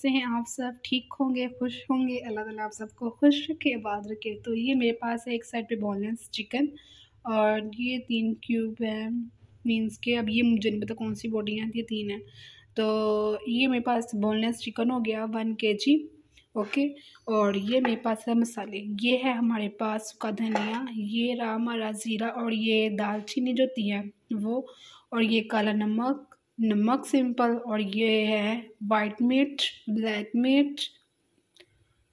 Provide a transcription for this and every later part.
सब ठीक होंगे, खुश होंगे, अल्लाह ताला आप सबको खुश रखे, आबाद रखे। तो ये मेरे पास है एक साइड पे बोनलेस चिकन और ये तीन क्यूब है मींस के अब ये मुझे नहीं पता कौन सी बॉडी है, ये तीन है। तो ये मेरे पास बोनलेस चिकन हो गया वन के जी ओके और ये मेरे पास है मसाले, ये है हमारे पास सूखा धनिया, ये रहा हमारा ज़ीरा और ये दालचीनी जो थी है, वो, और ये काला नमक नमक सिंपल और ये है वाइट मिर्च ब्लैक मिर्च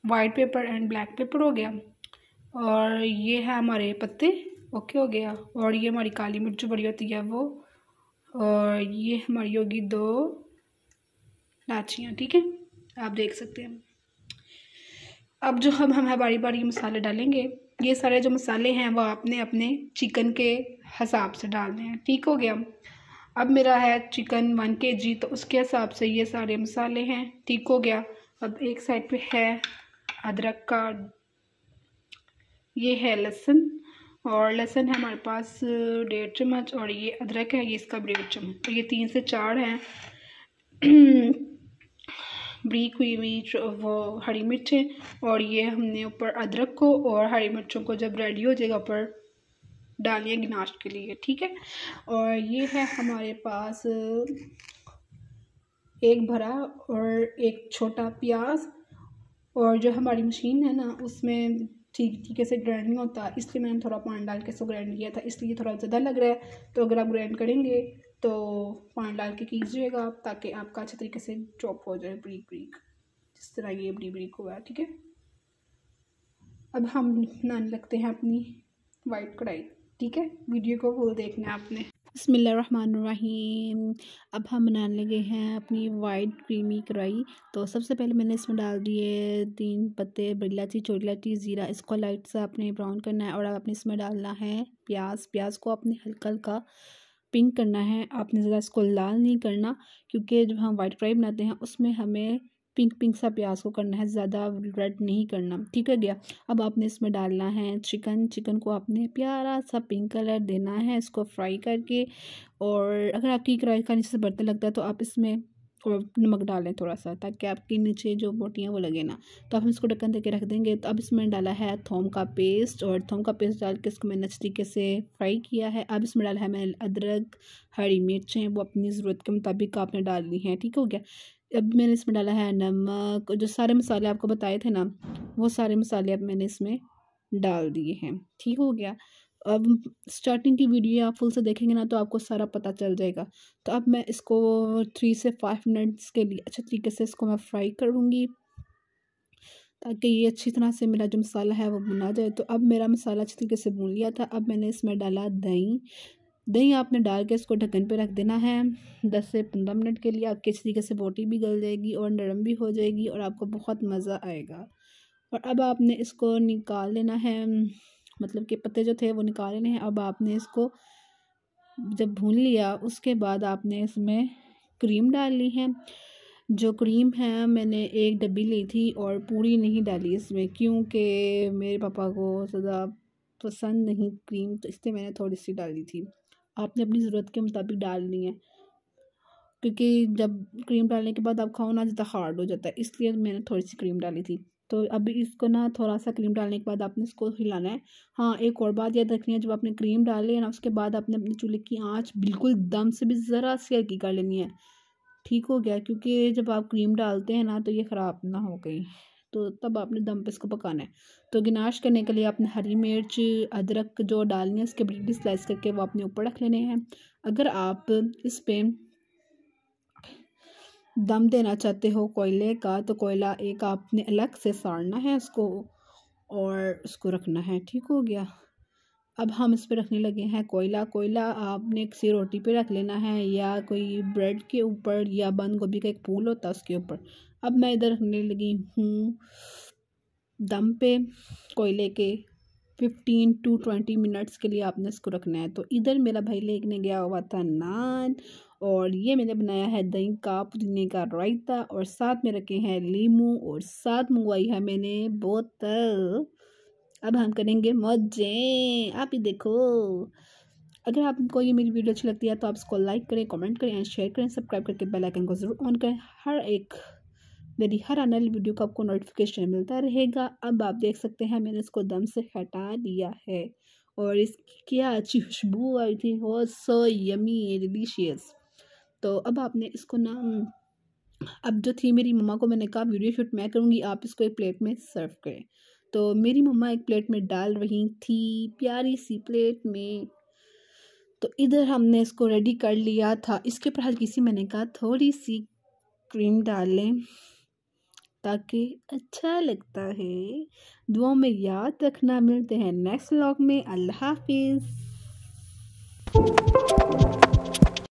white pepper and black pepper हो गया। और ये है हमारे पत्ते ओके हो गया। और ये हमारी काली मिर्च जो बड़ी होती है वो। और ये हमारी होगी दो लाचियाँ ठीक है? आप देख सकते हैं। अब जो हम हम बारी बारी मसाले डालेंगे, ये सारे जो मसाले हैं वो आपने अपने चिकन के हिसाब से डालने हैं, ठीक हो गया। अब मेरा है चिकन वन के जी तो उसके हिसाब से ये सारे मसाले हैं। ठीक हो गया। अब एक साइड पे है अदरक का। ये है लहसुन, और लहसुन है हमारे पास डेढ़ चम्मच, और ये अदरक है, ये इसका डेढ़ चम्मच। तो ये तीन से चार हैं। ब्रीक हुई हुई वो हरी मिर्चें, और ये हमने ऊपर अदरक को और हरी मिर्चों को जब रेडी हो जाएगा ऊपर डालिए गिनाश के लिए, ठीक है? और ये है हमारे पास, एक भरा और एक छोटा प्याज। और जो हमारी मशीन है ना, उसमें ठीक तरीके से ग्राइंड नहीं होता, इसलिए मैंने थोड़ा पानी डाल के इसको ग्राइंड किया था, इसलिए थोड़ा ज़्यादा लग रहा है। तो अगर आप ग्राइंड करेंगे तो पानी डाल के कीजिएगा आप, ताकि आपका अच्छे तरीके से चॉप हो जाए ब्रीक ब्रीक, जिस तरह ये ब्री ब्रीक हुआ ठीक है? अब हम बनाने लगते हैं अपनी वाइट कढ़ाई। ठीक है? वीडियो को फुल देखना आपने। बसमीम अब हम बनाने लगे हैं अपनी वाइट क्रीमी कढ़ाई। तो सबसे पहले मैंने इसमें डाल दिए तीन पत्ते, बड़ी इलायची, छोटी इलायची, ज़ीरा, इसको लाइट सा अपने ब्राउन करना है और अपने इसमें डालना है प्याज। प्याज को अपने हल्का हल्का पिंक करना है। आपने ज़्यादा इसको लाल नहीं करना क्योंकि जब हम वाइट कढ़ाई बनाते हैं, उसमें हमें पिंक पिंक सा प्याज को करना है, ज़्यादा रेड नहीं करना। ठीक है, गया। अब आपने इसमें डालना है चिकन। चिकन को आपने प्यारा सा पिंक कलर देना है इसको फ्राई करके। और अगर आपकी कढ़ाई का नीचे से बर्तन लगता है तो आप इसमें और नमक डालें थोड़ा सा ताकि आपके नीचे जो बोटियाँ वो लगे ना। तो आप इसको ढक्कन दे के रख देंगे। तो अब इसमें डाला है थोम का पेस्ट और थोम का पेस्ट डाल के इसको मैंने अच्छे तरीके से फ्राई किया है। अब इसमें डाला है मैंने अदरक, हरी मिर्चें, वो अपनी ज़रूरत के मुताबिक आपने डालनी है। ठीक हो गया। अब मैंने इसमें डाला है नमक, जो सारे मसाले आपको बताए थे ना, वो सारे मसाले अब मैंने इसमें डाल दिए हैं। ठीक हो गया। अब स्टार्टिंग की वीडियो आप फुल से देखेंगे ना तो आपको सारा पता चल जाएगा। तो अब मैं इसको थ्री से फाइव मिनट्स के लिए अच्छे तरीके से इसको मैं फ्राई करूँगी, ताकि ये अच्छी तरह से मेरा जो मसाला है वो भुना जाए। तो अब मेरा मसाला अच्छी तरीके से भून लिया था। अब मैंने इसमें डाला दही। दही आपने डाल के इसको ढक्कन पे रख देना है। दस से पंद्रह मिनट के लिए आपके इस तरीके से बोटी भी गल जाएगी और नरम भी हो जाएगी और आपको बहुत मज़ा आएगा। और अब आपने इसको निकाल लेना है। मतलब कि पत्ते जो थे वो निकाल लेने हैं। अब आपने इसको जब भून लिया, उसके बाद आपने इसमें क्रीम डाल ली है। जो क्रीम है, मैंने एक डब्बी ली थी और पूरी नहीं डाली इसमें क्योंकि मेरे पापा को ज़्यादा पसंद नहीं। क्रीम तो इसलिए मैंने थोड़ी सी डाली थी। आपने अपनी ज़रूरत के मुताबिक डालनी है। क्योंकि जब क्रीम डालने के बाद आप खाओ ना, ज़्यादा हार्ड हो जाता है। इसलिए मैंने थोड़ी सी क्रीम डाली थी। तो अभी इसको ना थोड़ा सा क्रीम डालने के बाद आपने इसको हिलाना है। हाँ एक और बात याद रखनी है, जब आपने क्रीम डाली है ना, उसके बाद आपने अपने चूल्हे की आँच बिल्कुल दम से भी ज़रा सी हल्की कर लेनी है। ठीक हो गया, क्योंकि जब आप क्रीम डालते हैं ना तो ये ख़राब ना हो गई। तो तब आपने दम पे इसको पकाना है। तो गिनाश करने के लिए आपने हरी मिर्च, अदरक जो डालनी है, उसके बड़ी स्लाइस करके वो अपने ऊपर रख लेने हैं। अगर आप इस पर दम देना चाहते हो कोयले का तो कोयला एक आपने अलग से साड़ना है उसको और उसको रखना है। ठीक हो गया। अब हम इस पर रखने लगे हैं कोयला। कोयला आपने किसी रोटी पे रख लेना है या कोई ब्रेड के ऊपर या बंद गोभी का एक फूल होता है उसके ऊपर। अब मैं इधर रखने लगी हूँ दम पे कोयले के फिफ्टीन टू ट्वेंटी मिनट्स के लिए आपने इसको रखना है। तो इधर मेरा भाई लेने गया हुआ था नान और ये मैंने बनाया है दही का, पुदीने का रायता और साथ में रखे हैं लीमू और साथ मंगवाई है मैंने बोतल। अब हम करेंगे मज़े। आप ही देखो। अगर आपको ये मेरी वीडियो अच्छी लगती है तो आप इसको लाइक करें कमेंट करें एंड शेयर करें सब्सक्राइब करके बेल आइकन को ज़रूर ऑन करें। हर एक मेरी हर आने वाली वीडियो का आपको नोटिफिकेशन मिलता रहेगा। अब आप देख सकते हैं, मैंने इसको दम से हटा दिया है। और इसकी क्या अच्छी खुशबू आई थी। वो सो यमी डिलीशियस तो अब आपने इसको ना, अब जो थी मेरी मम्मा को मैंने कहा, वीडियो शूट मैं करूँगी, आप इसको एक प्लेट में सर्व करें। तो मेरी मम्मा एक प्लेट में डाल रही थी, प्यारी सी प्लेट में। तो इधर हमने इसको रेडी कर लिया था। इसके ऊपर हल्की सी मैंने कहा, थोड़ी सी क्रीम डाल। लें ताकि अच्छा लगता है। दुआ में याद रखना। मिलते हैं नेक्स्ट व्लॉग में। अल्लाह हाफिज़।